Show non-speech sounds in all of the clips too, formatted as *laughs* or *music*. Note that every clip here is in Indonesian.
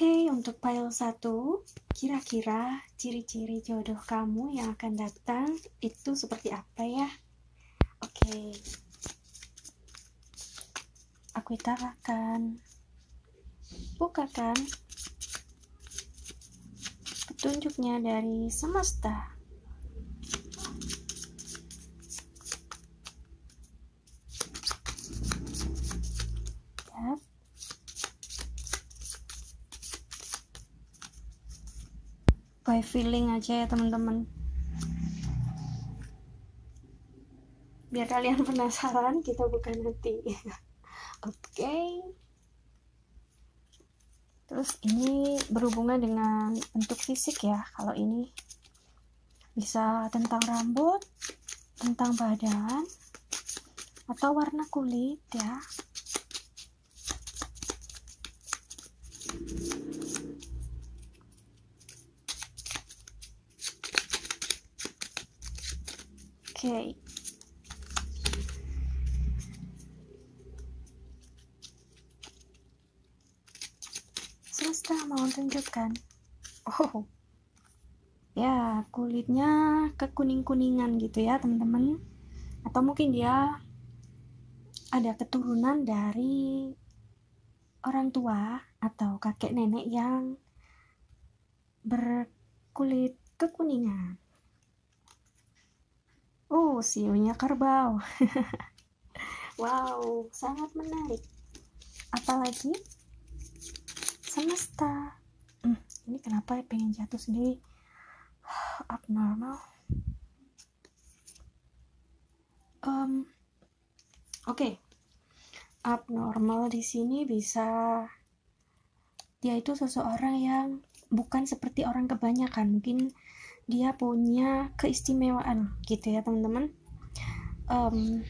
Oke, untuk file 1, kira-kira ciri-ciri jodoh kamu yang akan datang itu seperti apa ya? Oke. Aku akan bukakan petunjuknya dari semesta. By feeling aja ya teman-teman. Biar kalian *laughs* penasaran kita bukan nanti. *laughs* Oke. Okay. terus ini berhubungan dengan bentuk fisik ya kalau ini. Bisa tentang rambut tentang badan atau warna kulit ya okay. semesta mau tunjukkan. Oh. Ya kulitnya kekuning-kuningan gitu ya teman-teman. Atau mungkin dia ada keturunan dari orang tua atau kakek nenek yang berkulit kekuningan Oh, sionya kerbau. wow, sangat menarik. Apalagi semesta. Hmm, ini kenapa ya pengen jatuh sendiri? *sighs* Abnormal. Um, oke. Okay. Abnormal di sini bisa dia itu seseorang yang bukan seperti orang kebanyakan. Mungkin dia punya keistimewaan gitu ya teman-teman. Um,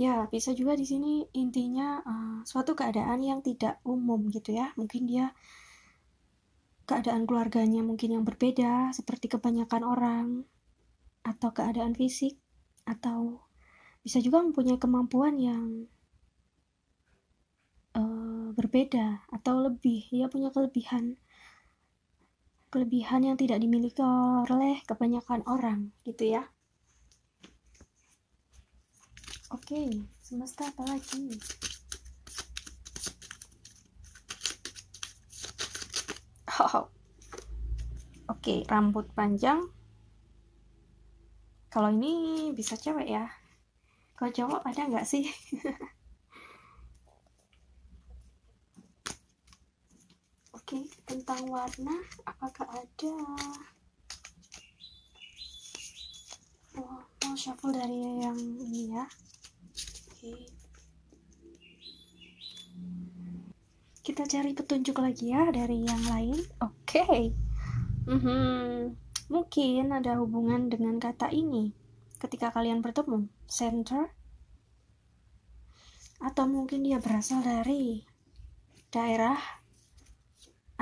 ya bisa juga di sini intinya uh, suatu keadaan yang tidak umum gitu ya. Mungkin dia keadaan keluarganya mungkin yang berbeda seperti kebanyakan orang atau keadaan fisik atau bisa juga mempunyai kemampuan yang uh, berbeda atau lebih dia punya kelebihan kelebihan yang tidak dimiliki oleh kebanyakan orang gitu ya. Oke semesta apa lagi oh. oke rambut panjang. Kalau ini bisa cewek ya. Kalau cowok ada nggak sih *laughs* Oke, tentang warna, apakah ada? Oh, mau shuffle dari yang ini ya. Oke. Kita cari petunjuk lagi ya dari yang lain. Oke. Okay. Mm -hmm. Mungkin ada hubungan dengan kata ini ketika kalian bertemu. Center. Atau mungkin dia berasal dari daerah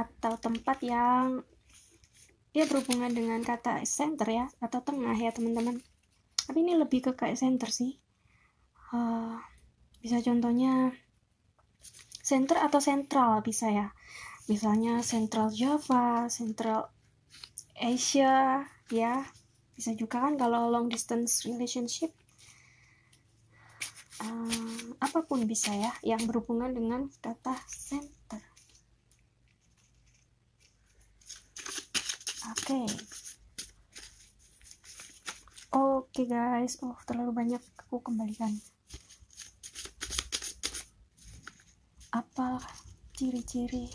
atau tempat yang dia berhubungan dengan kata center ya atau tengah ya teman-teman. Tapi ini lebih ke kayak center sih. Uh, bisa contohnya center atau sentral bisa ya. Misalnya Central Java Central Asia ya. Bisa juga kan kalau long distance relationship. Uh, apa pun bisa ya yang berhubungan dengan kata center oke. Okay. oke okay, guys. Oh terlalu banyak. Aku kembalikan. Apa ciri-ciri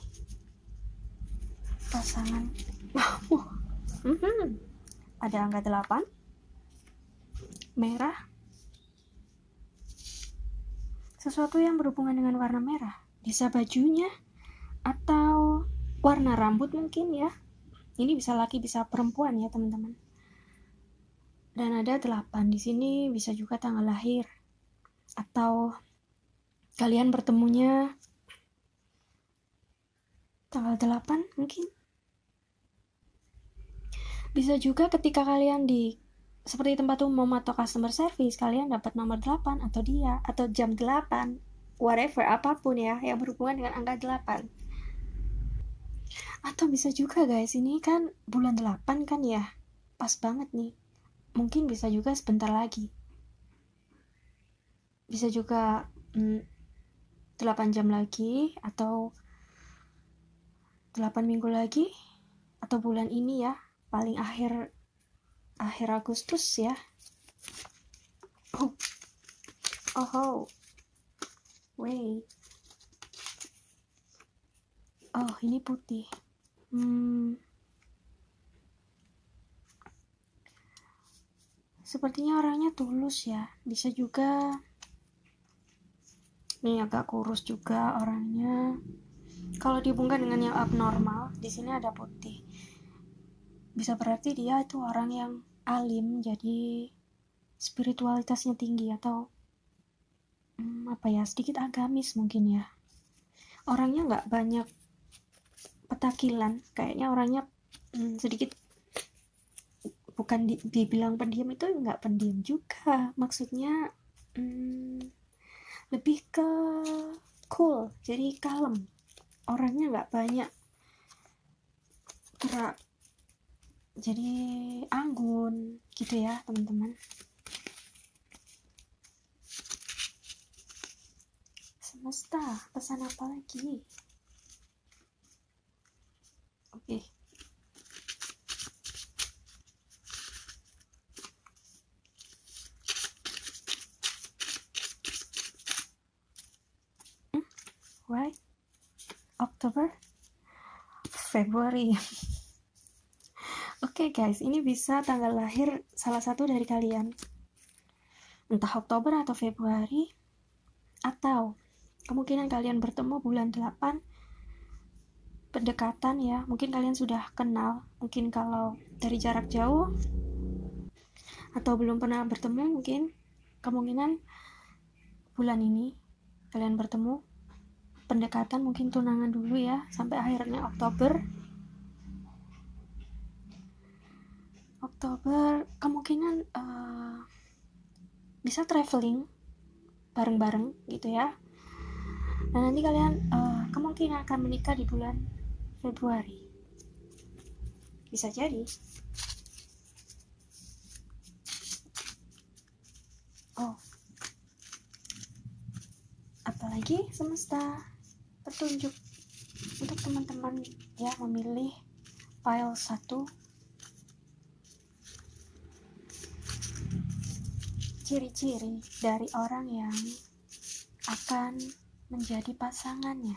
pasangan? *laughs* Mhm. ada angka 8 merah. Sesuatu yang berhubungan dengan warna merah. Bisa bajunya atau warna rambut mungkin ya ini bisa laki bisa perempuan ya teman-teman. Dan ada 8 di sini bisa juga tanggal lahir. Atau kalian bertemunya tanggal 8 mungkin. Bisa juga ketika kalian di seperti tempat umum atau customer service kalian dapat nomor 8 atau dia atau jam 8 whatever apa pun ya yang berhubungan dengan angka 8 atau bisa juga guys ini kan bulan 8 kan ya? Pas banget nih. Mungkin bisa juga sebentar lagi. Bisa juga mm, 8 jam lagi atau 8 minggu lagi atau bulan ini ya paling akhir akhir Agustus ya. Oh, oh. wait oh ini putih Hmm, sepertinya orangnya tulus ya. Bisa juga ini agak kurus juga orangnya. Kalau dihubungkan dengan yang abnormal, di sini ada putih. Bisa berarti dia itu orang yang alim, jadi spiritualitasnya tinggi atau hmm, apa ya sedikit agamis mungkin ya. Orangnya nggak banyak petakilan. Kayaknya orangnya hmm, sedikit bukan di, dibilang pendiam itu nggak pendiam juga. Maksudnya hmm, lebih ke cool jadi kalem. Orangnya nggak banyak. Gerak. Jadi anggun gitu ya teman-teman. Semesta pesan apa lagi Oke. Hmm? Why? Oktober? Februari. *laughs* Oke okay guys, ini bisa tanggal lahir salah satu dari kalian. Entah Oktober atau Februari atau kemungkinan kalian bertemu bulan 8 pendekatan ya mungkin kalian sudah kenal mungkin kalau dari jarak jauh atau belum pernah bertemu mungkin kemungkinan bulan ini kalian bertemu pendekatan mungkin tunangan dulu ya sampai akhirnya Oktober Oktober kemungkinan uh, bisa traveling bareng-bareng gitu ya dan nanti kalian uh, kemungkinan akan menikah di bulan Februari. Bisa jadi. Oh. Apalagi semesta petunjuk untuk teman-teman ya memilih file satu ciri-ciri dari orang yang akan menjadi pasangannya.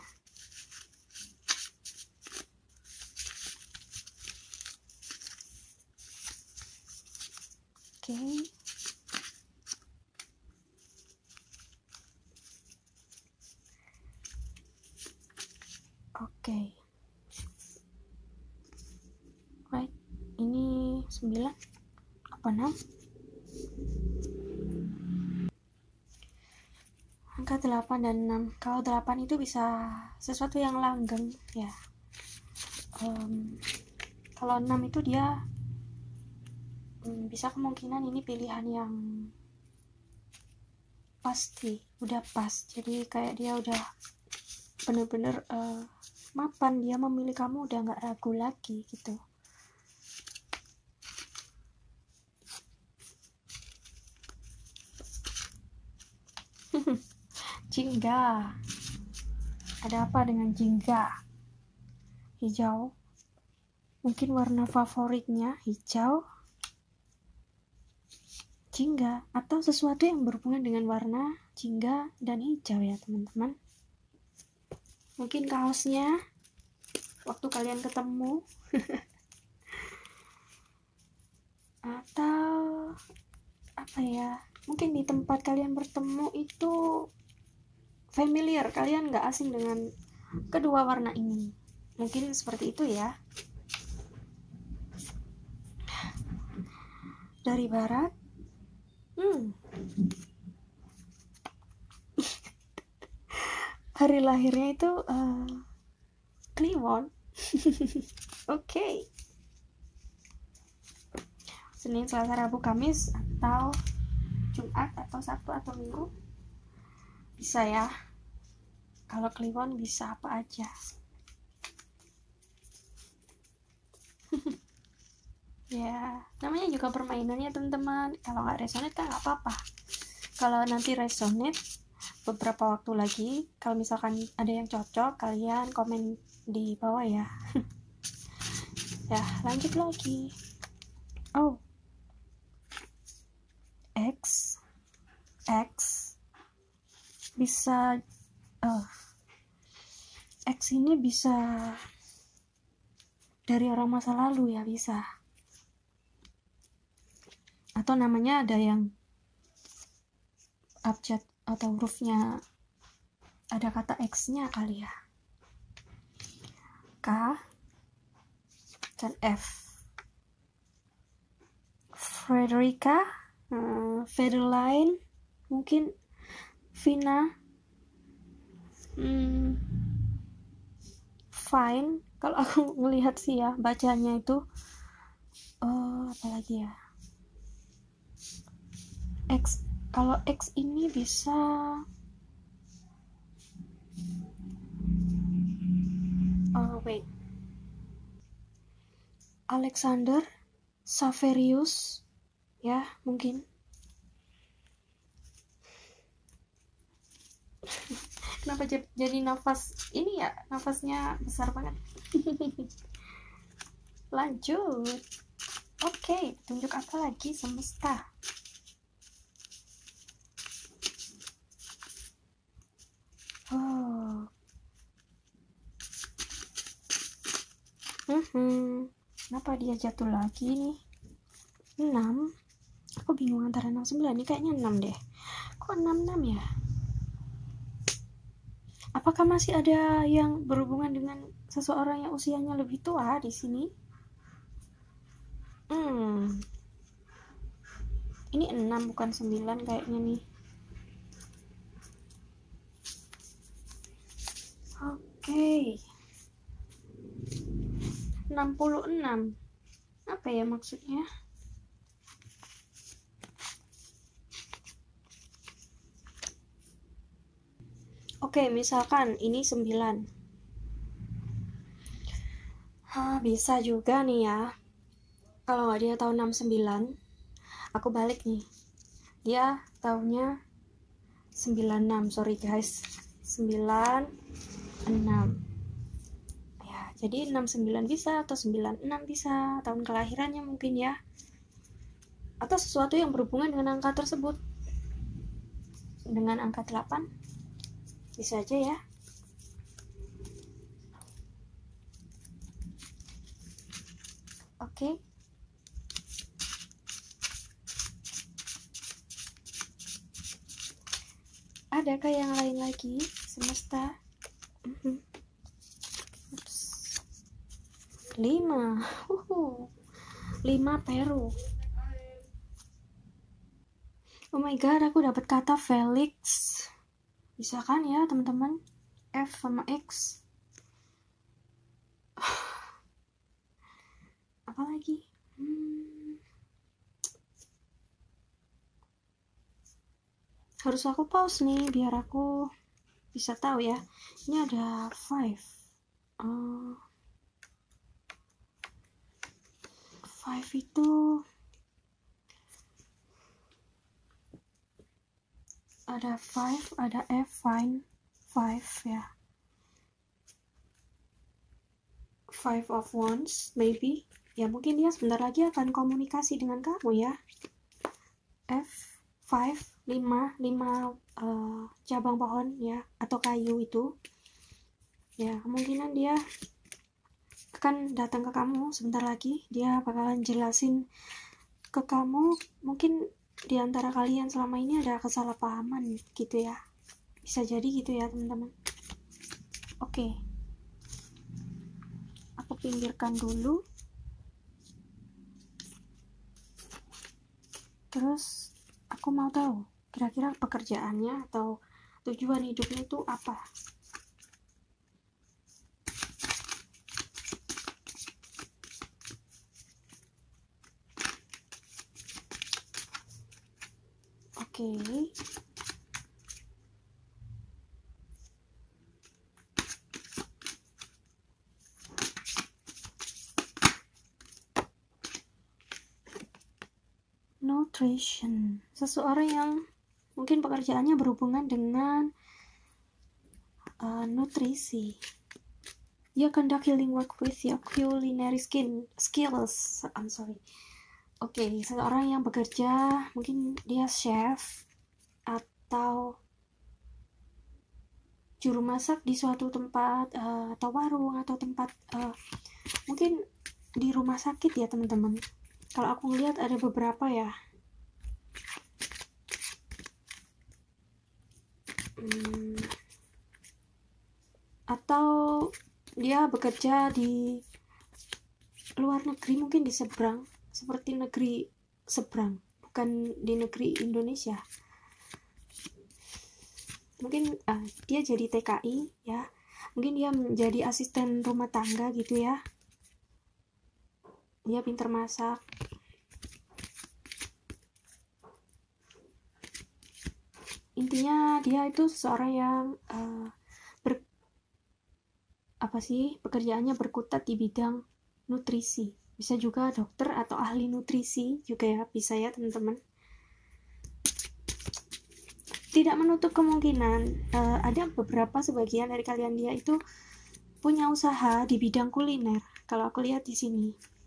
Oke. Okay. Oke. Okay. Right. Ini 9 apa 6? Angka 8 dan 6. Kalau 8 itu bisa sesuatu yang langgeng ya. Um, kalau 6 itu dia hmm, bisa kemungkinan ini pilihan yang pasti udah pas jadi kayak dia udah bener-bener uh, mapan dia memilih kamu udah nggak ragu lagi gitu jingga. Ada apa dengan jingga? Hijau. Mungkin warna favoritnya hijau? Jingga atau sesuatu yang berhubungan dengan warna jingga dan hijau ya teman-teman. Mungkin kaosnya waktu kalian ketemu. *laughs* Atau apa ya mungkin di tempat kalian bertemu itu familiar kalian nggak asing dengan kedua warna ini mungkin seperti itu ya dari barat Hmm. *laughs* Hari lahirnya itu uh, Kliwon. *laughs* Oke. okay. Senin, Selasa, Rabu, Kamis atau Jumat atau Sabtu atau Minggu bisa ya kalau kliwon bisa apa aja? *laughs* Ya namanya juga permainannya teman-teman. Kalau nggak resonate kan nggak apa-apa. Kalau nanti resonate beberapa waktu lagi kalau misalkan ada yang cocok kalian komen di bawah ya. *laughs* Ya lanjut lagi. Oh. X. X. Bisa oh. X ini bisa dari orang masa lalu ya bisa. Atau namanya ada yang abjad atau hurufnya ada kata X nya kali ya. K dan F. Frederica uh, Federline mungkin Vina hmm, fine. Kalau aku *laughs* melihat sih ya bacanya itu oh apalagi ya? X kalau X ini bisa oh wait. Alexander Saverius ya mungkin kenapa jadi nafas ini ya nafasnya besar banget. *laughs* Lanjut. Oke okay, tunjuk apa lagi semesta? Oh. Hmm, kenapa dia jatuh lagi nih? 6 aku bingung antara 6 9 ini kayaknya 6 deh. Kok 6 6 ya apakah masih ada yang berhubungan dengan seseorang yang usianya lebih tua di sini? Hmm. Ini 6 bukan 9 kayaknya nih. Oke. Okay. 66 apa ya maksudnya Oke, misalkan ini 9. Hah, bisa juga nih ya. Kalau nggak dia tahun 69, aku balik nih. Dia tahunnya 96, sorry guys. 96. Ya, jadi 69 bisa atau 96 bisa. Tahun kelahirannya mungkin ya. Atau sesuatu yang berhubungan dengan angka tersebut. Dengan angka 8 bisa aja ya oke okay. adakah yang lain lagi semesta mhm. lima uhuh. lima peru oh my god aku dapat kata Felix bisa kan ya teman-teman? F sama X. *sighs* Apa lagi? Hmm. harus aku pause nih biar aku bisa tahu ya. Ini ada five. Uh, five itu ada five ada F fine. Five ya. Five of wands maybe. Ya mungkin dia sebentar lagi akan komunikasi dengan kamu ya. F five lima lima uh, cabang pohon ya atau kayu itu. Ya kemungkinan dia akan datang ke kamu sebentar lagi. Dia bakalan jelasin ke kamu. Mungkin di antara kalian selama ini ada kesalahpahaman gitu ya? Bisa jadi gitu ya teman-teman. Oke. Aku pinggirkan dulu. Terus aku mau tahu kira-kira pekerjaannya atau tujuan hidupnya itu apa Oke. Nutrition seseorang yang mungkin pekerjaannya berhubungan dengan uh, nutrisi. You conduct healing work with your culinary skin skills. I'm sorry. Oke okay, seseorang yang bekerja mungkin dia chef atau juru masak di suatu tempat uh, atau warung atau tempat uh, mungkin di rumah sakit ya teman-teman. Kalau aku lihat ada beberapa ya hmm, atau dia bekerja di luar negeri mungkin di seberang seperti negeri seberang bukan di negeri Indonesia. Mungkin uh, dia jadi TKI ya. Mungkin dia menjadi asisten rumah tangga gitu ya. Dia pinter masak intinya dia itu seorang yang uh, ber apa sih pekerjaannya berkutat di bidang nutrisi. Bisa juga dokter atau ahli nutrisi juga ya bisa ya teman-teman. Tidak menutup kemungkinan uh, ada beberapa sebagian dari kalian dia itu punya usaha di bidang kuliner. Kalau aku lihat di sini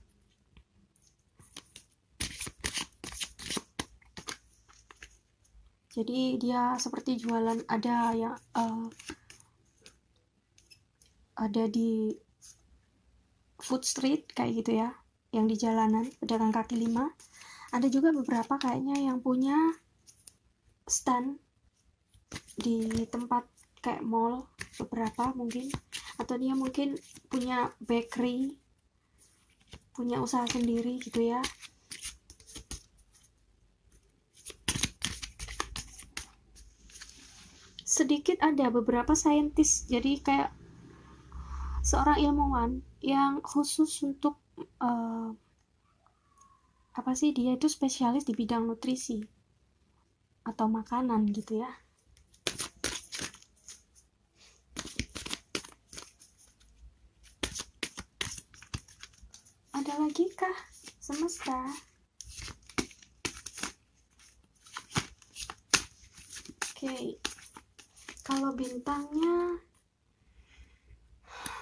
jadi dia seperti jualan ada yang uh, ada di food street kayak gitu ya yang di jalanan pedagang kaki lima. Ada juga beberapa kayaknya yang punya stand di tempat kayak mall beberapa mungkin. Atau dia mungkin punya bakery punya usaha sendiri gitu ya sedikit ada beberapa saintis. Jadi kayak seorang ilmuwan yang khusus untuk uh, apa sih dia itu spesialis di bidang nutrisi atau makanan gitu ya. Ada lagi kah semesta? Oke. okay kalau bintangnya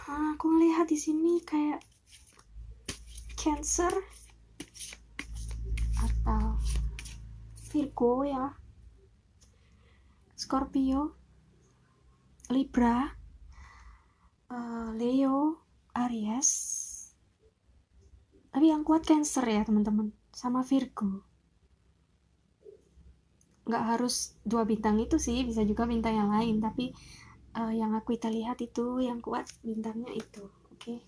ah, aku melihat di sini kayak Cancer atau Virgo ya. Scorpio Libra uh, Leo Aries. Tapi yang kuat Cancer ya teman-teman sama Virgo nggak harus dua bintang itu sih bisa juga bintang yang lain tapi uh, yang aku kita lihat itu yang kuat bintangnya itu oke okay?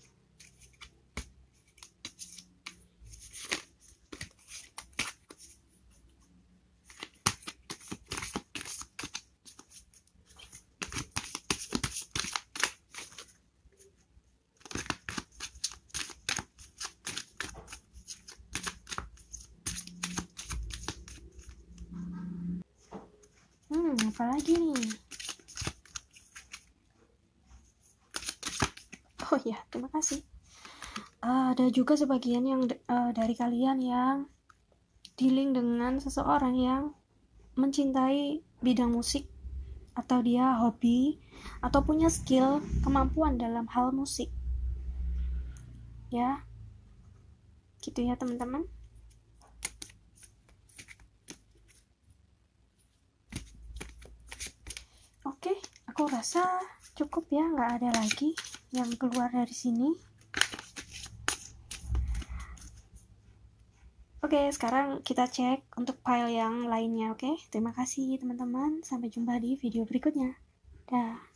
Hmm, apalagi nih? Oh ya, terima kasih. Uh, ada juga sebagian yang uh, dari kalian yang dealing dengan seseorang yang mencintai bidang musik atau dia hobi atau punya skill kemampuan dalam hal musik. Ya. Gitu ya, teman-teman. Oke, aku rasa cukup ya, nggak ada lagi yang keluar dari sini. Oke, sekarang kita cek untuk file yang lainnya, oke? Terima kasih teman-teman, sampai jumpa di video berikutnya. Dah.